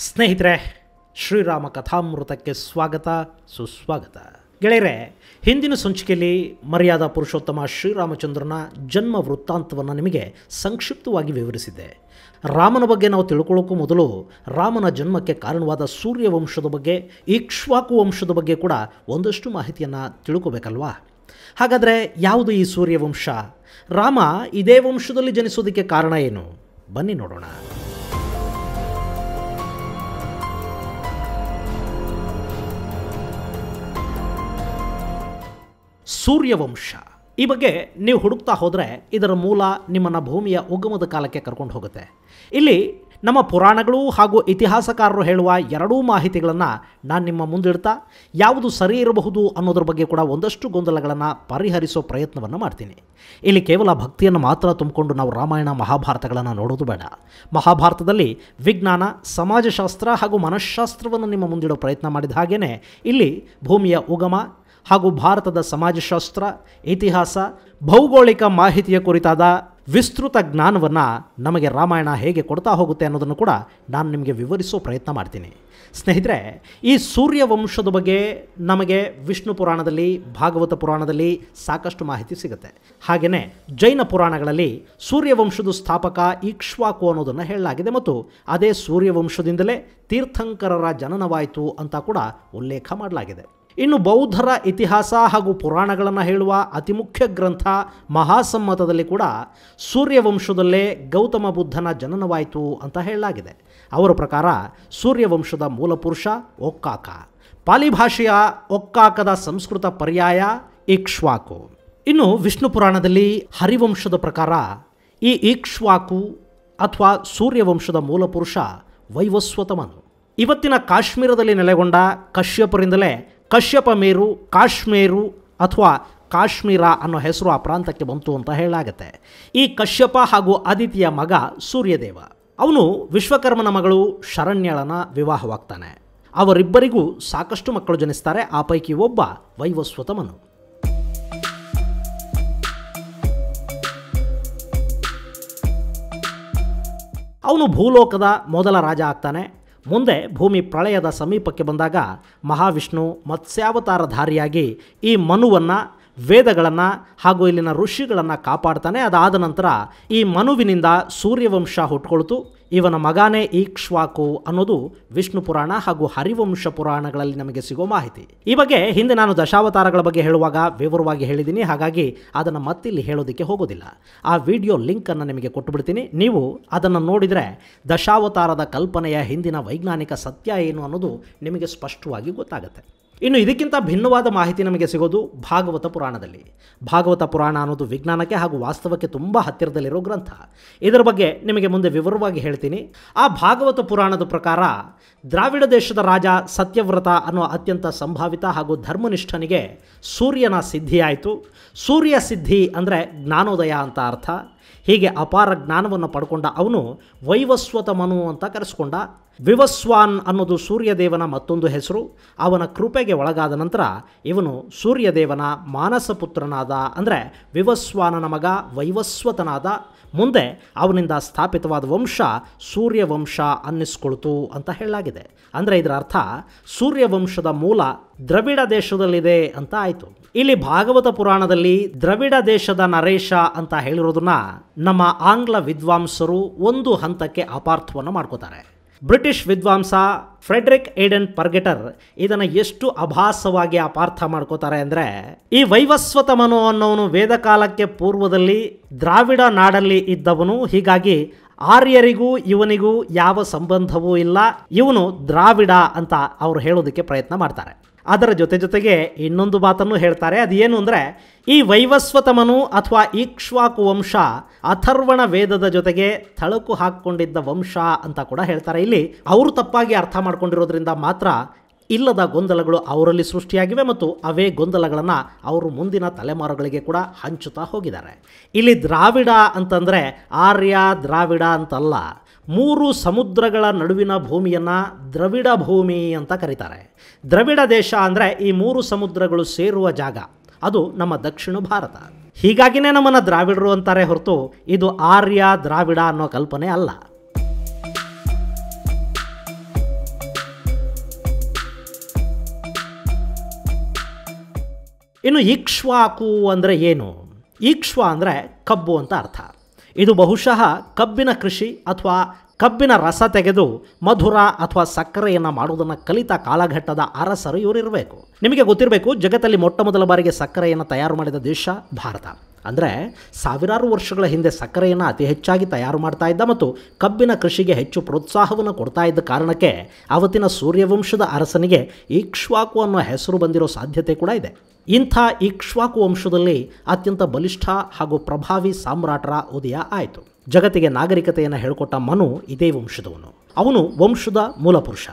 ಸ್ನೇಹಿತರೆ, ಶ್ರೀರಾಮ ಕಥಾಮೃತಕ್ಕೆ ಸ್ವಾಗತ, ಸುಸ್ವಾಗತ. ಗೆಳೆಯರೆ, ಹಿಂದಿನ ಸಂಚಿಕೆಯಲ್ಲಿ ಮರ್ಯಾದಾ ಪುರುಷೋತ್ತಮ ಶ್ರೀರಾಮಚಂದ್ರನ ಜನ್ಮ ವೃತ್ತಾಂತವನ್ನು ನಿಮಗೆ ಸಂಕ್ಷಿಪ್ತವಾಗಿ ವಿವರಿಸಿದ್ದೆ ರಾಮನ ಬಗ್ಗೆ ನಾವು ತಿಳ್ಕೊಳ್ಳೋಕ್ಕೂ ಮೊದಲು ರಾಮನ ಜನ್ಮಕ್ಕೆ ಕಾರಣವಾದ ಸೂರ್ಯವಂಶದ ಬಗ್ಗೆ ಇಕ್ಷ್ವಾಕು ವಂಶದ ಬಗ್ಗೆ ಕೂಡ ಒಂದಷ್ಟು ಮಾಹಿತಿಯನ್ನು ತಿಳ್ಕೋಬೇಕಲ್ವಾ? ಹಾಗಾದರೆ ಯಾವುದು ಈ ಸೂರ್ಯವಂಶ? ರಾಮ ಇದೇ ವಂಶದಲ್ಲಿ ಜನಿಸೋದಕ್ಕೆ ಕಾರಣ ಏನು? ಬನ್ನಿ ನೋಡೋಣ. ಸೂರ್ಯವಂಶ. ಈ ಬಗ್ಗೆ ನೀವು ಹುಡುಕ್ತಾ ಹೋದರೆ ಇದರ ಮೂಲ ನಿಮ್ಮನ್ನು ಭೂಮಿಯ ಉಗಮದ ಕಾಲಕ್ಕೆ ಕರ್ಕೊಂಡು ಹೋಗುತ್ತೆ. ಇಲ್ಲಿ ನಮ್ಮ ಪುರಾಣಗಳು ಹಾಗೂ ಇತಿಹಾಸಕಾರರು ಹೇಳುವ ಎರಡೂ ಮಾಹಿತಿಗಳನ್ನು ನಾನು ನಿಮ್ಮ ಮುಂದಿಡ್ತಾ ಯಾವುದು ಸರಿ ಇರಬಹುದು ಅನ್ನೋದ್ರ ಬಗ್ಗೆ ಕೂಡ ಒಂದಷ್ಟು ಗೊಂದಲಗಳನ್ನು ಪರಿಹರಿಸೋ ಪ್ರಯತ್ನವನ್ನು ಮಾಡ್ತೀನಿ. ಇಲ್ಲಿ ಕೇವಲ ಭಕ್ತಿಯನ್ನು ಮಾತ್ರ ತುಂಬಿಕೊಂಡು ನಾವು ರಾಮಾಯಣ ಮಹಾಭಾರತಗಳನ್ನು ನೋಡೋದು ಬೇಡ. ಮಹಾಭಾರತದಲ್ಲಿ ವಿಜ್ಞಾನ, ಸಮಾಜಶಾಸ್ತ್ರ ಹಾಗೂ ಮನಃಶಾಸ್ತ್ರವನ್ನು ನಿಮ್ಮ ಮುಂದಿಡೋ ಪ್ರಯತ್ನ ಮಾಡಿದ ಹಾಗೆಯೇ ಇಲ್ಲಿ ಭೂಮಿಯ ಉಗಮ ಹಾಗೂ ಭಾರತದ ಸಮಾಜಶಾಸ್ತ್ರ, ಇತಿಹಾಸ, ಭೌಗೋಳಿಕ ಮಾಹಿತಿಯ ಕುರಿತಾದ ವಿಸ್ತೃತ ಜ್ಞಾನವನ್ನು ನಮಗೆ ರಾಮಾಯಣ ಹೇಗೆ ಕೊಡ್ತಾ ಹೋಗುತ್ತೆ ಅನ್ನೋದನ್ನು ಕೂಡ ನಾನು ನಿಮಗೆ ವಿವರಿಸೋ ಪ್ರಯತ್ನ ಮಾಡ್ತೀನಿ. ಸ್ನೇಹಿತರೆ, ಈ ಸೂರ್ಯವಂಶದ ಬಗ್ಗೆ ನಮಗೆ ವಿಷ್ಣು ಪುರಾಣದಲ್ಲಿ, ಭಾಗವತ ಪುರಾಣದಲ್ಲಿ ಸಾಕಷ್ಟು ಮಾಹಿತಿ ಸಿಗುತ್ತೆ. ಹಾಗೆಯೇ ಜೈನ ಪುರಾಣಗಳಲ್ಲಿ ಸೂರ್ಯವಂಶದ ಸ್ಥಾಪಕ ಇಕ್ಷ್ವಾಕು ಅನ್ನೋದನ್ನು ಹೇಳಲಾಗಿದೆ ಮತ್ತು ಅದೇ ಸೂರ್ಯವಂಶದಿಂದಲೇ ತೀರ್ಥಂಕರರ ಜನನವಾಯಿತು ಅಂತ ಕೂಡ ಉಲ್ಲೇಖ ಮಾಡಲಾಗಿದೆ. ಇನ್ನು ಬೌದ್ಧರ ಇತಿಹಾಸ ಹಾಗೂ ಪುರಾಣಗಳನ್ನು ಹೇಳುವ ಅತಿ ಮುಖ್ಯ ಗ್ರಂಥ ಮಹಾಸಮ್ಮತದಲ್ಲಿ ಕೂಡ ಸೂರ್ಯವಂಶದಲ್ಲೇ ಗೌತಮ ಬುದ್ಧನ ಜನನವಾಯಿತು ಅಂತ ಹೇಳಲಾಗಿದೆ. ಅವರ ಪ್ರಕಾರ ಸೂರ್ಯವಂಶದ ಮೂಲಪುರುಷ ಒಕ್ಕಾಕ. ಪಾಲಿ ಭಾಷೆಯ ಒಕ್ಕಾಕದ ಸಂಸ್ಕೃತ ಪರ್ಯಾಯ ಇಕ್ಷ್ವಾಕು. ಇನ್ನು ವಿಷ್ಣು ಪುರಾಣದಲ್ಲಿ ಹರಿವಂಶದ ಪ್ರಕಾರ ಈ ಇಕ್ಷ್ವಾಕು ಅಥವಾ ಸೂರ್ಯವಂಶದ ಮೂಲಪುರುಷ ವೈವಸ್ವತಮನು. ಇವತ್ತಿನ ಕಾಶ್ಮೀರದಲ್ಲಿ ನೆಲೆಗೊಂಡ ಕಶ್ಯಪರಿಂದಲೇ ಕಶ್ಯಪ ಮೇರು, ಕಾಶ್ಮೀರು ಅಥವಾ ಕಾಶ್ಮೀರ ಅನ್ನೋ ಹೆಸರು ಆ ಪ್ರಾಂತಕ್ಕೆ ಬಂತು ಅಂತ ಹೇಳಲಾಗತ್ತೆ. ಈ ಕಶ್ಯಪ ಹಾಗೂ ಅದಿತಿಯ ಮಗ ಸೂರ್ಯದೇವ. ಅವನು ವಿಶ್ವಕರ್ಮನ ಮಗಳು ಶರಣ್ಯಳನ ವಿವಾಹವಾಗ್ತಾನೆ. ಅವರಿಬ್ಬರಿಗೂ ಸಾಕಷ್ಟು ಮಕ್ಕಳು ಜನಿಸ್ತಾರೆ, ಆ ಪೈಕಿ ಒಬ್ಬ ವೈವಸ್ವತಮನು. ಅವನು ಭೂಲೋಕದ ಮೊದಲ ರಾಜ ಆಗ್ತಾನೆ. ಮುಂದೆ ಭೂಮಿ ಪ್ರಳಯದ ಸಮೀಪಕ್ಕೆ ಬಂದಾಗ ಮಹಾವಿಷ್ಣು ಮತ್ಸ್ಯಾವತಾರಧಾರಿಯಾಗಿ ಈ ಮನುವನ್ನು ವೇದಗಳನ್ನು ಹಾಗೂ ಇಲ್ಲಿನ ಋಷಿಗಳನ್ನು ಕಾಪಾಡ್ತಾನೆ. ಅದಾದ ನಂತರ ಈ ಮನುವಿನಿಂದ ಸೂರ್ಯವಂಶ ಹುಟ್ಕೊಳ್ತು. ಇವನ ಮಗಾನೇ ಈಕ್ಷ್ವಾಕು ಅನ್ನೋದು ವಿಷ್ಣು ಪುರಾಣ ಹಾಗೂ ಹರಿವಂಶ ಪುರಾಣಗಳಲ್ಲಿ ನಮಗೆ ಸಿಗೋ ಮಾಹಿತಿ. ಈ ಬಗ್ಗೆ ಹಿಂದೆ ನಾನು ದಶಾವತಾರಗಳ ಬಗ್ಗೆ ಹೇಳುವಾಗ ವಿವರವಾಗಿ ಹೇಳಿದ್ದೀನಿ. ಹಾಗಾಗಿ ಅದನ್ನು ಮತ್ತಿಲ್ಲಿ ಹೇಳೋದಕ್ಕೆ ಹೋಗೋದಿಲ್ಲ. ಆ ವಿಡಿಯೋ ಲಿಂಕನ್ನು ನಿಮಗೆ ಕೊಟ್ಟುಬಿಡ್ತೀನಿ. ನೀವು ಅದನ್ನು ನೋಡಿದರೆ ದಶಾವತಾರದ ಕಲ್ಪನೆಯ ಹಿಂದಿನ ವೈಜ್ಞಾನಿಕ ಸತ್ಯ ಏನು ಅನ್ನೋದು ನಿಮಗೆ ಸ್ಪಷ್ಟವಾಗಿ ಗೊತ್ತಾಗುತ್ತೆ. ಇನ್ನು ಇದಕ್ಕಿಂತ ಭಿನ್ನವಾದ ಮಾಹಿತಿ ನಮಗೆ ಸಿಗೋದು ಭಾಗವತ ಪುರಾಣದಲ್ಲಿ. ಭಾಗವತ ಪುರಾಣ ಅನ್ನೋದು ವಿಜ್ಞಾನಕ್ಕೆ ಹಾಗೂ ವಾಸ್ತವಕ್ಕೆ ತುಂಬ ಹತ್ತಿರದಲ್ಲಿರೋ ಗ್ರಂಥ. ಇದರ ಬಗ್ಗೆ ನಿಮಗೆ ಮುಂದೆ ವಿವರವಾಗಿ ಹೇಳ್ತೀನಿ. ಆ ಭಾಗವತ ಪುರಾಣದ ಪ್ರಕಾರ ದ್ರಾವಿಡ ದೇಶದ ರಾಜ ಸತ್ಯವ್ರತ ಅನ್ನೋ ಅತ್ಯಂತ ಸಂಭಾವಿತ ಹಾಗೂ ಧರ್ಮನಿಷ್ಠನಿಗೆ ಸೂರ್ಯನ ಸಿದ್ಧಿಯಾಯಿತು ಸೂರ್ಯ ಸಿದ್ಧಿ ಅಂದರೆ ಜ್ಞಾನೋದಯ ಅಂತ ಅರ್ಥ. ಹೀಗೆ ಅಪಾರ ಜ್ಞಾನವನ್ನು ಪಡ್ಕೊಂಡ ಅವನು ವೈವಸ್ವತ ಮನು ಅಂತ ಕರೆಸ್ಕೊಂಡ. ವಿವಸ್ವಾನ್ ಅನ್ನೋದು ಸೂರ್ಯದೇವನ ಮತ್ತೊಂದು ಹೆಸರು. ಅವನ ಕೃಪೆಗೆ ಒಳಗಾದ ನಂತರ ಇವನು ಸೂರ್ಯದೇವನ ಮಾನಸ ಪುತ್ರನಾದ ಅಂದರೆ ವಿವಸ್ವಾನನ ಮಗ ವೈವಸ್ವತನಾದ ಮುಂದೆ ಅವನಿಂದ ಸ್ಥಾಪಿತವಾದ ವಂಶ ಸೂರ್ಯವಂಶ ಅನ್ನಿಸ್ಕೊಳ್ತು ಅಂತ ಹೇಳಲಾಗಿದೆ. ಅಂದರೆ ಇದರ ಅರ್ಥ ಸೂರ್ಯವಂಶದ ಮೂಲ ದ್ರವಿಡ ದೇಶದಲ್ಲಿದೆ ಅಂತ ಆಯಿತು. ಇಲ್ಲಿ ಭಾಗವತ ಪುರಾಣದಲ್ಲಿ ದ್ರವಿಡ ದೇಶದ ನರೇಶ ಅಂತ ಹೇಳಿರೋದನ್ನ ನಮ್ಮ ಆಂಗ್ಲ ವಿದ್ವಾಂಸರು ಒಂದು ಹಂತಕ್ಕೆ ಅಪಾರ್ಥವನ್ನು ಮಾಡ್ಕೋತಾರೆ. ಬ್ರಿಟಿಷ್ ವಿದ್ವಾಂಸ ಫ್ರೆಡ್ರಿಕ್ ಏಡನ್ ಪರ್ಗೆಟರ್ ಇದನ್ನು ಎಷ್ಟು ಅಭಾಸವಾಗಿ ಅಪಾರ್ಥ ಮಾಡ್ಕೋತಾರೆ ಅಂದರೆ, ಈ ವೈವಸ್ವತಮನು ಅನ್ನೋನು ವೇದಕಾಲಕ್ಕೆ ಪೂರ್ವದಲ್ಲಿ ದ್ರಾವಿಡ ನಾಡಲ್ಲಿ ಇದ್ದವನು, ಹೀಗಾಗಿ ಆರ್ಯರಿಗೂ ಇವನಿಗೂ ಯಾವ ಸಂಬಂಧವೂ ಇಲ್ಲ, ಇವನು ದ್ರಾವಿಡ ಅಂತ ಅವರು ಹೇಳೋದಕ್ಕೆ ಪ್ರಯತ್ನ ಮಾಡ್ತಾರೆ. ಅದರ ಜೊತೆ ಜೊತೆಗೆ ಇನ್ನೊಂದು ಮಾತನ್ನು ಹೇಳ್ತಾರೆ. ಅದೇನು ಅಂದರೆ, ಈ ವೈವಸ್ವತಮನು ಅಥವಾ ಈಕ್ಷ್ವಾಕು ವಂಶ ಅಥರ್ವಣ ವೇದದ ಜೊತೆಗೆ ಥಳಕು ಹಾಕ್ಕೊಂಡಿದ್ದ ವಂಶ ಅಂತ ಕೂಡ ಹೇಳ್ತಾರೆ. ಇಲ್ಲಿ ಅವರು ತಪ್ಪಾಗಿ ಅರ್ಥ ಮಾಡ್ಕೊಂಡಿರೋದ್ರಿಂದ ಮಾತ್ರ ಇಲ್ಲದ ಗೊಂದಲಗಳು ಅವರಲ್ಲಿ ಸೃಷ್ಟಿಯಾಗಿವೆ ಮತ್ತು ಅವೇ ಗೊಂದಲಗಳನ್ನು ಅವರು ಮುಂದಿನ ತಲೆಮಾರುಗಳಿಗೆ ಕೂಡ ಹಂಚುತ್ತಾ ಹೋಗಿದ್ದಾರೆ. ಇಲ್ಲಿ ದ್ರಾವಿಡ ಅಂತಂದರೆ ಆರ್ಯ ದ್ರಾವಿಡ ಅಂತಲ್ಲ. ಮೂರು ಸಮುದ್ರಗಳ ನಡುವಿನ ಭೂಮಿಯನ್ನು ದ್ರವಿಡ ಭೂಮಿ ಅಂತ ಕರೀತಾರೆ. ದ್ರವಿಡ ದೇಶ ಅಂದರೆ ಈ ಮೂರು ಸಮುದ್ರಗಳು ಸೇರುವ ಜಾಗ. ಅದು ನಮ್ಮ ದಕ್ಷಿಣ ಭಾರತ. ಹೀಗಾಗಿನೇ ನಮ್ಮನ್ನು ದ್ರಾವಿಡರು ಅಂತಾರೆ ಹೊರತು ಇದು ಆರ್ಯ ದ್ರಾವಿಡ ಅನ್ನೋ ಕಲ್ಪನೆ ಅಲ್ಲ. ಇನ್ನು ಇಕ್ಷ್ವಾಕು ಅಂದರೆ ಏನು? ಈಕ್ಷ್ವ ಅಂದರೆ ಕಬ್ಬು ಅಂತ ಅರ್ಥ. ಇದು ಬಹುಶಃ ಕಬ್ಬಿನ ಕೃಷಿ ಅಥವಾ ಕಬ್ಬಿನ ರಸ ತೆಗೆದು ಮಧುರ ಅಥವಾ ಸಕ್ಕರೆಯನ್ನು ಮಾಡುವುದನ್ನು ಕಲಿತ ಕಾಲಘಟ್ಟದ ಅರಸರು ಇವರಿರಬೇಕು. ನಿಮಗೆ ಗೊತ್ತಿರಬೇಕು, ಜಗತ್ತಲ್ಲಿ ಮೊಟ್ಟ ಮೊದಲ ಬಾರಿಗೆ ಸಕ್ಕರೆಯನ್ನು ತಯಾರು ಮಾಡಿದ ದೇಶ ಭಾರತ. ಅಂದರೆ ಸಾವಿರಾರು ವರ್ಷಗಳ ಹಿಂದೆ ಸಕ್ಕರೆಯನ್ನು ಅತಿ ಹೆಚ್ಚಾಗಿ ತಯಾರು ಮಾಡ್ತಾ ಇದ್ದ ಮತ್ತು ಕಬ್ಬಿನ ಕೃಷಿಗೆ ಹೆಚ್ಚು ಪ್ರೋತ್ಸಾಹವನ್ನು ಕೊಡ್ತಾ ಇದ್ದ ಕಾರಣಕ್ಕೆ ಆವತ್ತಿನ ಸೂರ್ಯವಂಶದ ಅರಸನಿಗೆ ಈಕ್ಷ್ವಾಕು ಅನ್ನೋ ಹೆಸರು ಬಂದಿರೋ ಸಾಧ್ಯತೆ ಕೂಡ ಇದೆ. ಇಂಥ ಇಕ್ಷ್ವಾಕು ವಂಶದಲ್ಲಿ ಅತ್ಯಂತ ಬಲಿಷ್ಠ ಹಾಗೂ ಪ್ರಭಾವಿ ಸಾಮ್ರಾಟರ ಉದಯ ಆಯಿತು. ಜಗತ್ತಿಗೆ ನಾಗರಿಕತೆಯನ್ನು ಹೇಳಿಕೊಟ್ಟ ಮನು ಇದೇ ವಂಶದವನು. ಅವನು ವಂಶದ ಮೂಲಪುರುಷ.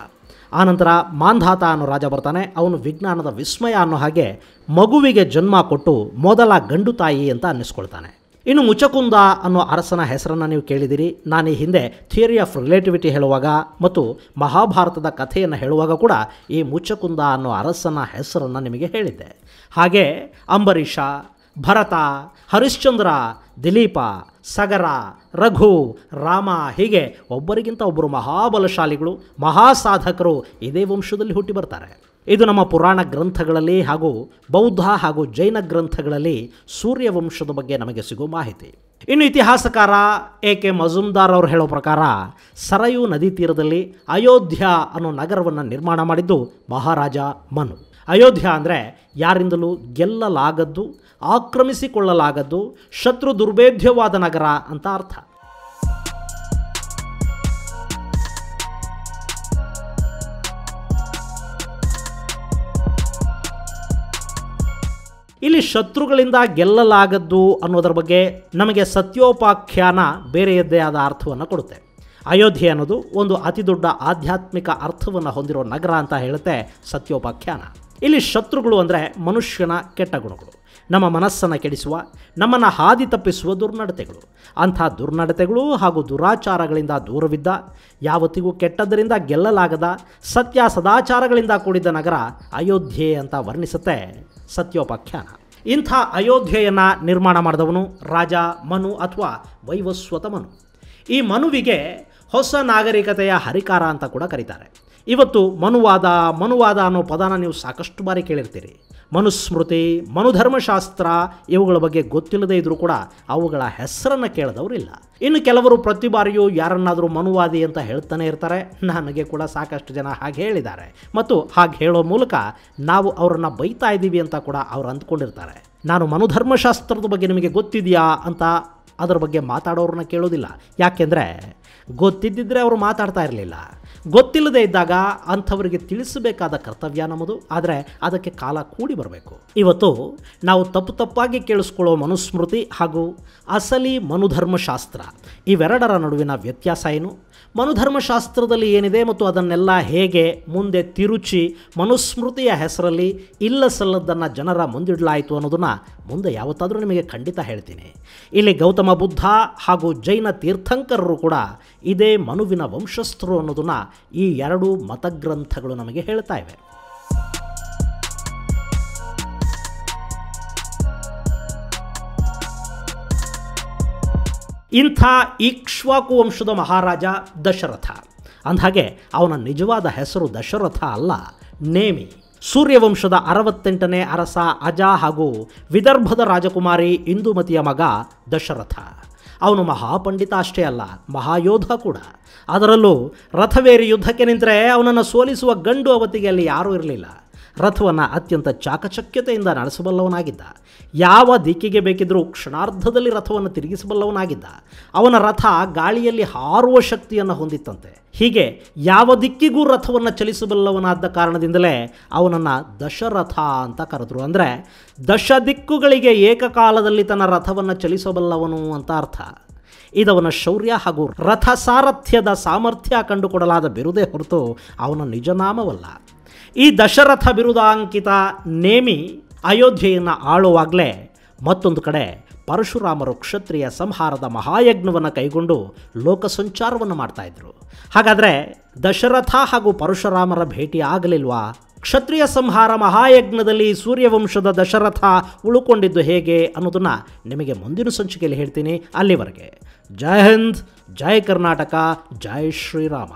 ಆನಂತರ ಮಾಂಧಾತ ಅನ್ನೋ ರಾಜ ಬರ್ತಾನೆ. ಅವನು ವಿಜ್ಞಾನದ ವಿಸ್ಮಯ ಅನ್ನೋ ಹಾಗೆ ಮಗುವಿಗೆ ಜನ್ಮ ಕೊಟ್ಟು ಮೊದಲ ಗಂಡು ತಾಯಿ ಅಂತ ಅನ್ನಿಸ್ಕೊಳ್ತಾನೆ. ಇನ್ನು ಮುಚಕುಂದ ಅನ್ನೋ ಅರಸನ ಹೆಸರನ್ನು ನೀವು ಕೇಳಿದಿರಿ. ನಾನು ಈ ಹಿಂದೆ ಥಿಯರಿ ಆಫ್ ರಿಲೇಟಿವಿಟಿ ಹೇಳುವಾಗ ಮತ್ತು ಮಹಾಭಾರತದ ಕಥೆಯನ್ನು ಹೇಳುವಾಗ ಕೂಡ ಈ ಮುಚಕುಂದ ಅನ್ನೋ ಅರಸನ ಹೆಸರನ್ನು ನಿಮಗೆ ಹೇಳಿದ್ದೆ. ಹಾಗೆ ಅಂಬರೀಷ ಭರತ, ಹರಿಶ್ಚಂದ್ರ, ದಿಲೀಪ, ಸಗರ, ರಘು, ರಾಮ ಹೀಗೆ ಒಬ್ಬರಿಗಿಂತ ಒಬ್ಬರು ಮಹಾಬಲಶಾಲಿಗಳು, ಮಹಾಸಾಧಕರು ಇದೇ ವಂಶದಲ್ಲಿ ಹುಟ್ಟಿ ಬರ್ತಾರೆ. ಇದು ನಮ್ಮ ಪುರಾಣ ಗ್ರಂಥಗಳಲ್ಲಿ ಹಾಗೂ ಬೌದ್ಧ ಹಾಗೂ ಜೈನ ಗ್ರಂಥಗಳಲ್ಲಿ ಸೂರ್ಯವಂಶದ ಬಗ್ಗೆ ನಮಗೆ ಸಿಗೋ ಮಾಹಿತಿ. ಇನ್ನು ಇತಿಹಾಸಕಾರ ಎ ಕೆ ಮಜುಮ್ದಾರ್ ಅವರು ಹೇಳೋ ಪ್ರಕಾರ ಸರಯು ನದಿ ತೀರದಲ್ಲಿ ಅಯೋಧ್ಯ ಅನ್ನೋ ನಗರವನ್ನು ನಿರ್ಮಾಣ ಮಾಡಿದ್ದು ಮಹಾರಾಜ ಮನು. ಅಯೋಧ್ಯ ಅಂದರೆ ಯಾರಿಂದಲೂ ಗೆಲ್ಲಲಾಗದ್ದು, ಆಕ್ರಮಿಸಿಕೊಳ್ಳಲಾಗದ್ದು, ಶತ್ರು ದುರ್ಭೇದ್ಯವಾದ ನಗರ ಅಂತ ಅರ್ಥ. ಇಲ್ಲಿ ಶತ್ರುಗಳಿಂದ ಗೆಲ್ಲಲಾಗದ್ದು ಅನ್ನೋದರ ಬಗ್ಗೆ ನಮಗೆ ಸತ್ಯೋಪಾಖ್ಯಾನ ಬೇರೆಯದ್ದೇ ಆದ ಅರ್ಥವನ್ನು ಕೊಡುತ್ತೆ. ಅಯೋಧ್ಯೆ ಅನ್ನೋದು ಒಂದು ಅತಿದೊಡ್ಡ ಆಧ್ಯಾತ್ಮಿಕ ಅರ್ಥವನ್ನು ಹೊಂದಿರೋ ನಗರ ಅಂತ ಹೇಳುತ್ತೆ ಸತ್ಯೋಪಾಖ್ಯಾನ. ಇಲ್ಲಿ ಶತ್ರುಗಳು ಅಂದರೆ ಮನುಷ್ಯನ ಕೆಟ್ಟ ಗುಣಗಳು. ನಮ್ಮ ಮನಸ್ಸನ್ನು ಕೆಡಿಸುವ, ನಮ್ಮನ್ನು ಹಾದಿ ತಪ್ಪಿಸುವ ದುರ್ನಡತೆಗಳು. ಅಂಥ ದುರ್ನಡತೆಗಳು ಹಾಗೂ ದುರಾಚಾರಗಳಿಂದ ದೂರವಿದ್ದ, ಯಾವತ್ತಿಗೂ ಕೆಟ್ಟದ್ದರಿಂದ ಗೆಲ್ಲಲಾಗದ, ಸತ್ಯ ಸದಾಚಾರಗಳಿಂದ ಕೂಡಿದ ನಗರ ಅಯೋಧ್ಯೆ ಅಂತ ವರ್ಣಿಸುತ್ತೆ ಸತ್ಯೋಪಾಖ್ಯಾನ. ಇಂಥ ಅಯೋಧ್ಯೆಯನ್ನು ನಿರ್ಮಾಣ ಮಾಡಿದವನು ರಾಜ, ಮನು ಅಥವಾ ವೈವಸ್ವತ ಮನು. ಈ ಮನುವಿಗೆ ಹೊಸ ನಾಗರಿಕತೆಯ ಹರಿಕಾರ ಅಂತ ಕೂಡ ಕರೀತಾರೆ. ಇವತ್ತು ಮನುವಾದ ಮನುವಾದ ಅನ್ನೋ ಪದನ ನೀವು ಸಾಕಷ್ಟು ಬಾರಿ ಕೇಳಿರ್ತೀರಿ. ಮನುಸ್ಮೃತಿ, ಮನುಧರ್ಮಶಾಸ್ತ್ರ ಇವುಗಳ ಬಗ್ಗೆ ಗೊತ್ತಿಲ್ಲದೆ ಇದ್ರೂ ಕೂಡ ಅವುಗಳ ಹೆಸರನ್ನು ಕೇಳಿದವರಿಲ್ಲ ಇನ್ನು ಕೆಲವರು ಪ್ರತಿ ಬಾರಿಯೂ ಯಾರನ್ನಾದರೂ ಮನುವಾದಿ ಅಂತ ಹೇಳ್ತಾನೆ ಇರ್ತಾರೆ. ನನಗೆ ಕೂಡ ಸಾಕಷ್ಟು ಜನ ಹಾಗೆ ಹೇಳಿದ್ದಾರೆ. ಮತ್ತು ಹಾಗೆ ಹೇಳೋ ಮೂಲಕ ನಾವು ಅವರನ್ನು ಬೈತಾ ಇದ್ದೀವಿ ಅಂತ ಕೂಡ ಅವ್ರು ಅಂದ್ಕೊಂಡಿರ್ತಾರೆ. ನಾನು ಮನುಧರ್ಮಶಾಸ್ತ್ರದ ಬಗ್ಗೆ ನಿಮಗೆ ಗೊತ್ತಿದೆಯಾ ಅಂತ ಅದರ ಬಗ್ಗೆ ಮಾತಾಡೋರನ್ನ ಕೇಳೋದಿಲ್ಲ. ಯಾಕೆಂದರೆ ಗೊತ್ತಿದ್ದಿದ್ರೆ ಅವರು ಮಾತಾಡ್ತಾ ಇರಲಿಲ್ಲ. ಗೊತ್ತಿಲ್ಲದೆ ಇದ್ದಾಗ ಅಂಥವರಿಗೆ ತಿಳಿಸಬೇಕಾದ ಕರ್ತವ್ಯ ನಮ್ಮದು. ಆದರೆ ಅದಕ್ಕೆ ಕಾಲ ಕೂಡಿ ಬರಬೇಕು. ಇವತ್ತು ನಾವು ತಪ್ಪು ತಪ್ಪಾಗಿ ಕೇಳಿಸ್ಕೊಳ್ಳೋ ಮನುಸ್ಮೃತಿ ಹಾಗೂ ಅಸಲಿ ಮನುಧರ್ಮಶಾಸ್ತ್ರ. ಇವೆರಡರ ನಡುವಿನ ವ್ಯತ್ಯಾಸ ಏನು? ಮನುಧರ್ಮಶಾಸ್ತ್ರದಲ್ಲಿ ಏನಿದೆ ಮತ್ತು ಅದನ್ನೆಲ್ಲ ಹೇಗೆ ಮುಂದೆ ತಿರುಚಿ ಮನುಸ್ಮೃತಿಯ ಹೆಸರಲ್ಲಿ ಇಲ್ಲ ಸಲ್ಲದ್ದನ್ನು ಜನರ ಮುಂದಿಡಲಾಯಿತು ಅನ್ನೋದನ್ನು ಮುಂದೆ ಯಾವತ್ತಾದರೂ ನಿಮಗೆ ಖಂಡಿತ ಹೇಳ್ತೀನಿ. ಇಲ್ಲಿ ಗೌತಮ ಬುದ್ಧ ಹಾಗೂ ಜೈನ ತೀರ್ಥಂಕರರು ಕೂಡ ಇದೇ ಮನುವಿನ ವಂಶಸ್ಥರು ಅನ್ನೋದನ್ನು ಈ ಎರಡು ಮತಗ್ರಂಥಗಳು ನಮಗೆ ಹೇಳ್ತಾ ಇವೆ. ಇಂಥ ಇಕ್ಷ್ವಾಕು ವಂಶದ ಮಹಾರಾಜ ದಶರಥ. ಅಂದಹಾಗೆ, ಅವನ ನಿಜವಾದ ಹೆಸರು ದಶರಥ ಅಲ್ಲ, ನೇಮಿ. ಸೂರ್ಯವಂಶದ ಅರವತ್ತೆಂಟನೇ ಅರಸ ಅಜ ಹಾಗೂ ವಿದರ್ಭದ ರಾಜಕುಮಾರಿ ಇಂದುಮತಿಯ ಮಗ ದಶರಥ. ಅವನು ಮಹಾಪಂಡಿತ ಅಷ್ಟೇ ಅಲ್ಲ, ಮಹಾಯೋಧ ಕೂಡ. ಅದರಲ್ಲೂ ರಥವೇರಿ ಯುದ್ಧಕ್ಕೆ ನಿಂತರೆ ಅವನನ್ನು ಸೋಲಿಸುವ ಗಂಡು ಅವತ್ತಿಗೆ ಅಲ್ಲಿ ಯಾರೂ ಇರಲಿಲ್ಲ. ರಥವನ್ನು ಅತ್ಯಂತ ಚಾಕಚಕ್ಯತೆಯಿಂದ ನಡೆಸಬಲ್ಲವನಾಗಿದ್ದ. ಯಾವ ದಿಕ್ಕಿಗೆ ಬೇಕಿದ್ದರೂ ಕ್ಷಣಾರ್ಧದಲ್ಲಿ ರಥವನ್ನು ತಿರುಗಿಸಬಲ್ಲವನಾಗಿದ್ದ. ಅವನ ರಥ ಗಾಳಿಯಲ್ಲಿ ಹಾರುವ ಶಕ್ತಿಯನ್ನು ಹೊಂದಿತ್ತಂತೆ. ಹೀಗೆ ಯಾವ ದಿಕ್ಕಿಗೂ ರಥವನ್ನು ಚಲಿಸಬಲ್ಲವನಾದ ಕಾರಣದಿಂದಲೇ ಅವನನ್ನು ದಶರಥ ಅಂತ ಕರೆದ್ರು. ಅಂದರೆ ದಶ ದಿಕ್ಕುಗಳಿಗೆ ಏಕಕಾಲದಲ್ಲಿ ತನ್ನ ರಥವನ್ನು ಚಲಿಸಬಲ್ಲವನು ಅಂತ ಅರ್ಥ. ಇದವನ ಶೌರ್ಯ ಹಾಗೂ ರಥ ಸಾರಥ್ಯದ ಸಾಮರ್ಥ್ಯ ಕಂಡುಕೊಡಲಾದ ಬಿರುದೇ ಹೊರತು ಅವನ ನಿಜನಾಮವಲ್ಲ. ಈ ದಶರಥ ಬಿರುದಾಂಕಿತ ನೇಮಿ ಅಯೋಧ್ಯೆಯನ್ನು ಆಳುವಾಗಲೇ ಮತ್ತೊಂದು ಕಡೆ ಪರಶುರಾಮರು ಕ್ಷತ್ರಿಯ ಸಂಹಾರದ ಮಹಾಯಜ್ಞವನ್ನು ಕೈಗೊಂಡು ಲೋಕ ಸಂಚಾರವನ್ನು ಮಾಡ್ತಾಯಿದ್ರು ಹಾಗಾದರೆ ದಶರಥ ಹಾಗೂ ಪರಶುರಾಮರ ಭೇಟಿ ಆಗಲಿಲ್ವಾ? ಕ್ಷತ್ರಿಯ ಸಂಹಾರ ಮಹಾಯಜ್ಞದಲ್ಲಿ ಸೂರ್ಯವಂಶದ ದಶರಥ ಉಳುಕೊಂಡಿದ್ದು ಹೇಗೆ ಅನ್ನೋದನ್ನು ನಿಮಗೆ ಮುಂದಿನ ಸಂಚಿಕೆಯಲ್ಲಿ ಹೇಳ್ತೀನಿ ಅಲ್ಲಿವರೆಗೆ. ಜೈ ಹಿಂದ್, ಜೈ ಕರ್ನಾಟಕ, ಜೈ ಶ್ರೀರಾಮ.